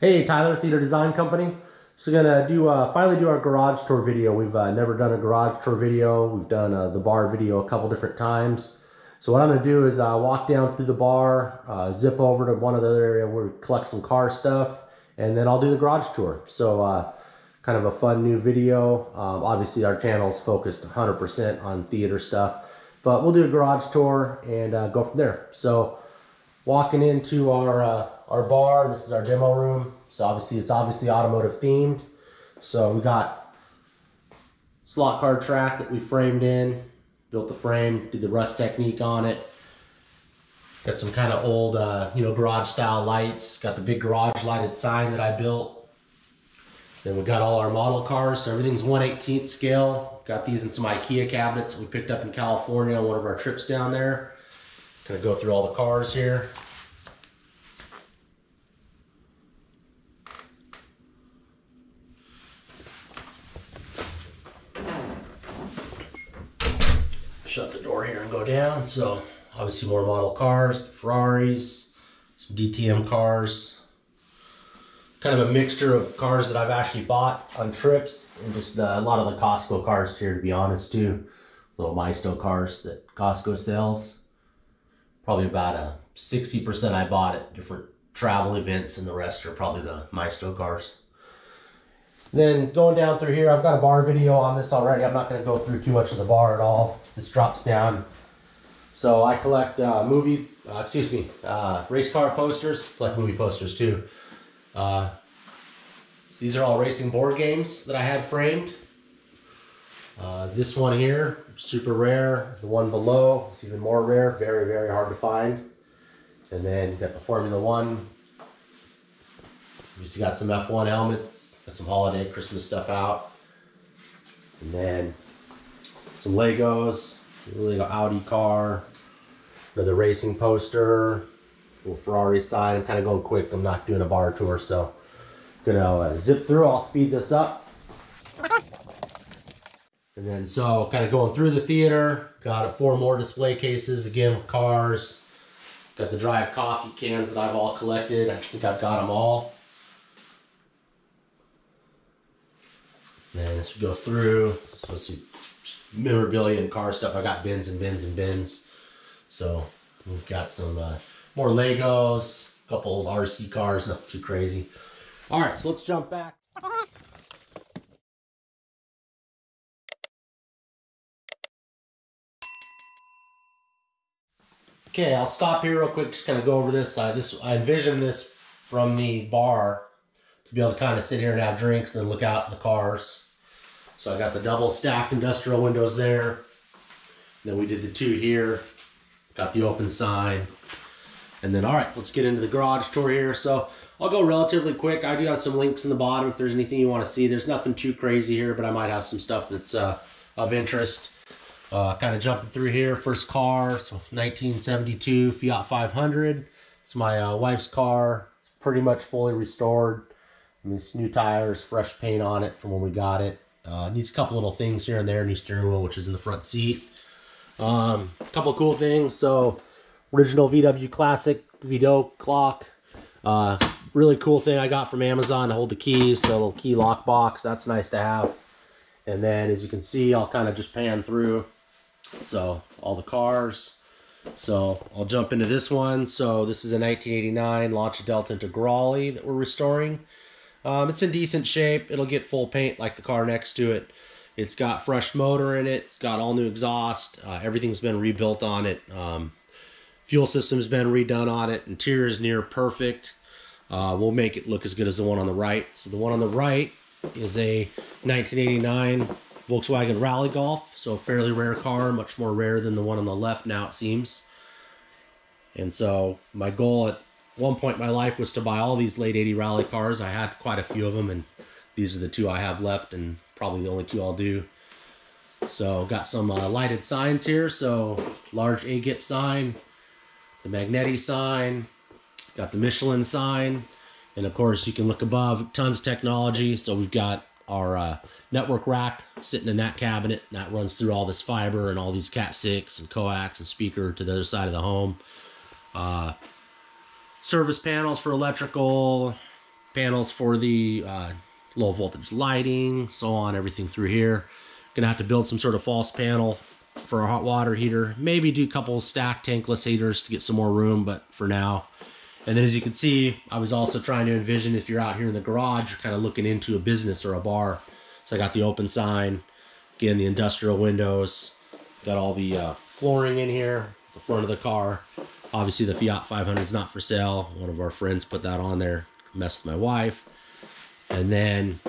Hey, Tyler Theater Design Company. So we're gonna do uh, finally do our garage tour video. We've uh, never done a garage tour video. We've done uh, the bar video a couple different times. So what I'm gonna do is uh, walk down through the bar, uh, zip over to one of the other area where we collect some car stuff, and then I'll do the garage tour. So uh, kind of a fun new video. Um, obviously our channel's focused 100% on theater stuff, but we'll do a garage tour and go from there. So walking into our uh, our bar. This is our demo room. So obviously it's obviously automotive themed. So we got slot car track that we framed in, built the frame, did the rust technique on it. Got some kind of old, uh, you know, garage style lights. Got the big garage lighted sign that I built. Then we got all our model cars. So everything's 1 18th scale. Got these in some Ikea cabinets we picked up in California on one of our trips down there. Gonna go through all the cars here. shut the door here and go down. So obviously more model cars, the Ferraris, some DTM cars. Kind of a mixture of cars that I've actually bought on trips and just uh, a lot of the Costco cars here to be honest too. Little Maisto cars that Costco sells. Probably about a 60% I bought at different travel events and the rest are probably the Maisto cars. Then going down through here, I've got a bar video on this already. I'm not going to go through too much of the bar at all. This drops down. So I collect uh, movie, uh, excuse me, uh, race car posters, collect movie posters too. Uh, so these are all racing board games that I have framed. Uh, this one here, super rare. The one below is even more rare, very, very hard to find. And then got the Formula One. Obviously got some F1 helmets, Got some holiday Christmas stuff out. And then some Legos, Lego Audi car, another racing poster, little Ferrari sign. I'm kind of going quick. I'm not doing a bar tour, so gonna uh, zip through. I'll speed this up. And then so kind of going through the theater, got four more display cases again with cars. Got the drive coffee cans that I've all collected. I think I've got them all. As we go through, so let's see, memorabilia and car stuff. I got bins and bins and bins. So we've got some uh, more Legos, a couple old RC cars, not too crazy. All right, so let's jump back. Okay, I'll stop here real quick, just kind of go over this. Uh, this I envision this from the bar to be able to kind of sit here and have drinks and then look out at the cars. So I got the double stacked industrial windows there. Then we did the two here. Got the open sign. And then, all right, let's get into the garage tour here. So I'll go relatively quick. I do have some links in the bottom if there's anything you want to see. There's nothing too crazy here, but I might have some stuff that's uh, of interest. Uh, kind of jumping through here. First car, so 1972 Fiat 500. It's my uh, wife's car. It's pretty much fully restored. I mean, it's new tires, fresh paint on it from when we got it. Uh, needs a couple little things here and there. New steering wheel, which is in the front seat. Um, a couple cool things. So, original VW Classic Vito clock. Uh, really cool thing I got from Amazon to hold the keys. So, a little key lock box. That's nice to have. And then, as you can see, I'll kind of just pan through. So, all the cars. So, I'll jump into this one. So, this is a 1989 Lancia Delta Integrale that we're restoring. Um, it's in decent shape. It'll get full paint like the car next to it. It's got fresh motor in it. It's got all new exhaust. Uh, everything's been rebuilt on it. Um, fuel system's been redone on it. Interior is near perfect. Uh, we'll make it look as good as the one on the right. So the one on the right is a 1989 Volkswagen Rallye Golf. So a fairly rare car, much more rare than the one on the left now it seems. And so my goal at one point in my life was to buy all these late 80 rally cars. I had quite a few of them, and these are the two I have left, and probably the only two I'll do. So got some uh, lighted signs here. So large Agip sign, the Magneti sign, got the Michelin sign, and of course you can look above, tons of technology. So we've got our uh, network rack sitting in that cabinet. That runs through all this fiber and all these Cat 6 and coax and speaker to the other side of the home. Uh, service panels for electrical, panels for the uh, low voltage lighting, so on, everything through here. Gonna have to build some sort of false panel for a hot water heater. Maybe do a couple stack tankless heaters to get some more room, but for now. And then as you can see, I was also trying to envision if you're out here in the garage, you're kind of looking into a business or a bar. So I got the open sign, again, the industrial windows, got all the uh, flooring in here, the front of the car. Obviously the Fiat 500 is not for sale. One of our friends put that on there, messed with my wife. And then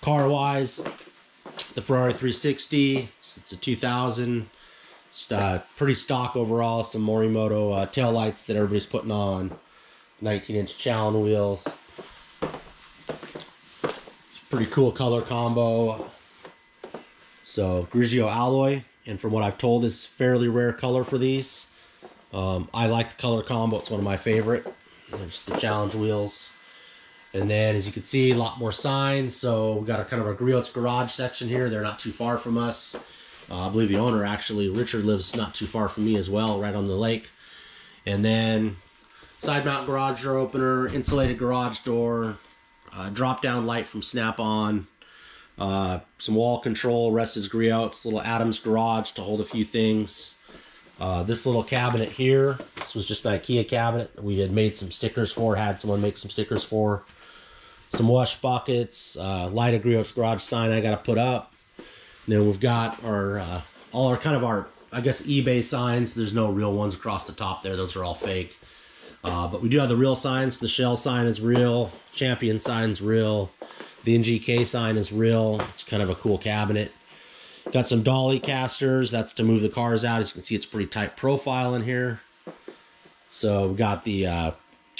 car-wise, the Ferrari 360, it's a 2000. Just uh, pretty stock overall. Some Morimoto uh, tail lights that everybody's putting on. 19 inch Chown wheels. It's a pretty cool color combo. So Grigio alloy, and from what I've told, is fairly rare color for these. Um, I like the color combo. It's one of my favorite. There's the challenge wheels. And then, as you can see, a lot more signs. So we got a kind of a Griot's garage section here. They're not too far from us. Uh, I believe the owner, actually, Richard, lives not too far from me as well, right on the lake. And then side mount garage door opener, insulated garage door, uh, drop down light from Snap-on, uh, some wall control, rest is Griot's, little Adams garage to hold a few things. Uh, this little cabinet here, this was just an IKEA cabinet. We had made some stickers for, had someone make some stickers for some wash buckets, uh, light of Griot's garage sign I got to put up. And then we've got our uh, all our kind of our I guess eBay signs. There's no real ones across the top there; those are all fake. Uh, but we do have the real signs. The Shell sign is real. Champion sign's real. The NGK sign is real. It's kind of a cool cabinet. Got some dolly casters. That's to move the cars out. As you can see, it's pretty tight profile in here. So we got the uh,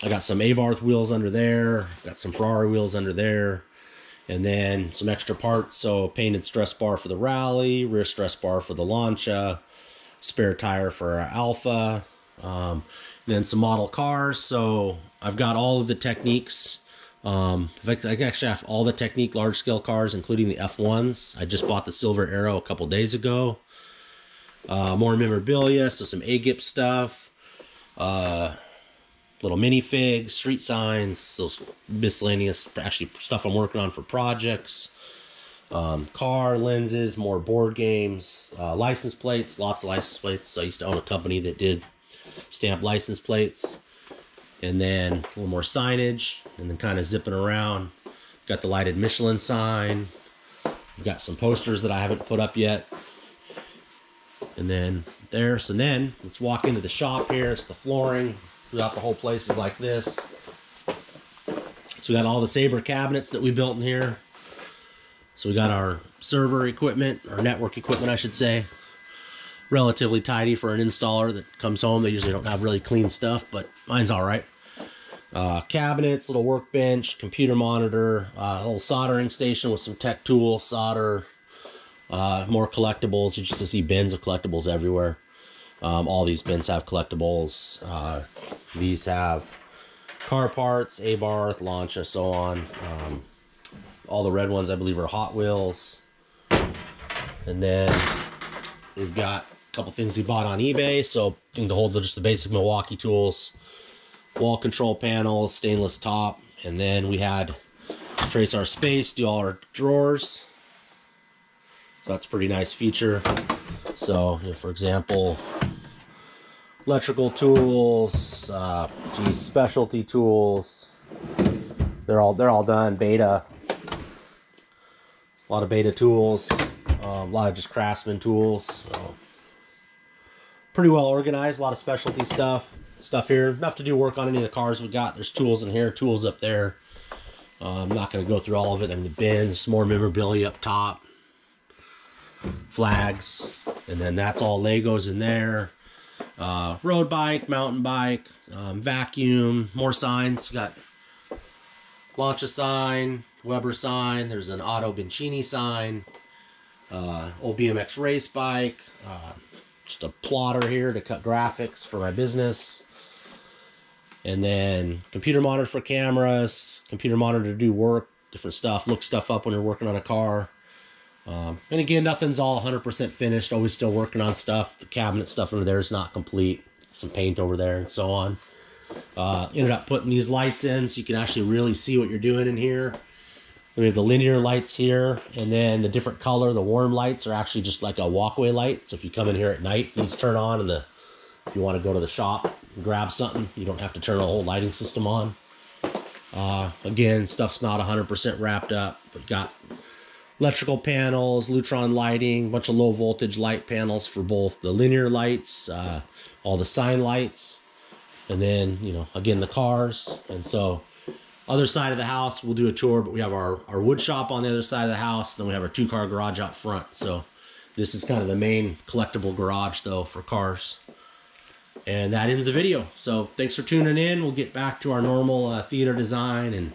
I got some Abarth wheels under there. Got some Ferrari wheels under there. And then some extra parts. So painted stress bar for the Rally, rear stress bar for the Lancia, spare tire for our Alfa. Um, then some model cars. So I've got all of the Technics. Um, I actually have all the Technic large scale cars, including the F1s. I just bought the Silver Arrow a couple days ago. Uh, more memorabilia, so some AGIP stuff. Uh, little minifigs, street signs, those miscellaneous actually stuff I'm working on for projects. Um, car lenses, more board games, uh, license plates, lots of license plates. I used to own a company that did stamp license plates. And then a little more signage, and then kind of zipping around. Got the lighted Michelin sign. We've got some posters that I haven't put up yet. And then there, so then let's walk into the shop here. It's the flooring, throughout the whole place is like this. So we got all the Sabre cabinets that we built in here. So we got our server equipment, or network equipment, I should say. Relatively tidy for an installer that comes home. They usually don't have really clean stuff, but mine's all right. Uh, cabinets, little workbench, computer monitor, uh, little soldering station with some tech tools, solder, uh, more collectibles. You just see bins of collectibles everywhere. Um, all these bins have collectibles. Uh, these have car parts, A Abarth, Lancia, so on. Um, all the red ones, I believe, are Hot Wheels. And then we've got couple things we bought on eBay. So, thing to hold just the basic Milwaukee tools, wall control panels, stainless top, and then we had trace our space, do all our drawers. So that's pretty nice feature. So, you know, for example, electrical tools, uh, geez, specialty tools. They're all they're all done beta. A lot of beta tools, um, a lot of just craftsman tools. So pretty well organized. A lot of specialty stuff stuff here. Enough to do work on any of the cars we got. There's tools in here, tools up there. Uh, I'm not going to go through all of it. I mean, the bins, more memorabilia up top, flags, and then that's all Legos in there uh, road bike, mountain bike, um, vacuum, more signs. got Lancia sign, Weber sign. There's an Auto Bencini sign. Uh, old BMX race bike. Uh, just a plotter here to cut graphics for my business. And then computer monitor for cameras, computer monitor to do work, different stuff, look stuff up when you're working on a car. Um, and again, nothing's all 100% finished. Always still working on stuff. The cabinet stuff over there is not complete. Some paint over there and so on. Uh, ended up putting these lights in so you can actually really see what you're doing in here. We have the linear lights here, and then the different color, the warm lights are actually just like a walkway light. So if you come in here at night, these turn on, and the if you want to go to the shop and grab something, you don't have to turn the whole lighting system on. Uh, again, stuff's not 100% wrapped up, but got electrical panels, Lutron lighting, bunch of low voltage light panels for both the linear lights, uh, all the sign lights, and then, you know, again, the cars. And so other side of the house, we'll do a tour, but we have our, our wood shop on the other side of the house. Then we have our two car garage out front. So this is kind of the main collectible garage though for cars. And that ends the video. So thanks for tuning in. We'll get back to our normal uh, theater design and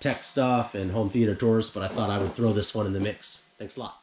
tech stuff and home theater tours, but I thought I would throw this one in the mix. Thanks a lot.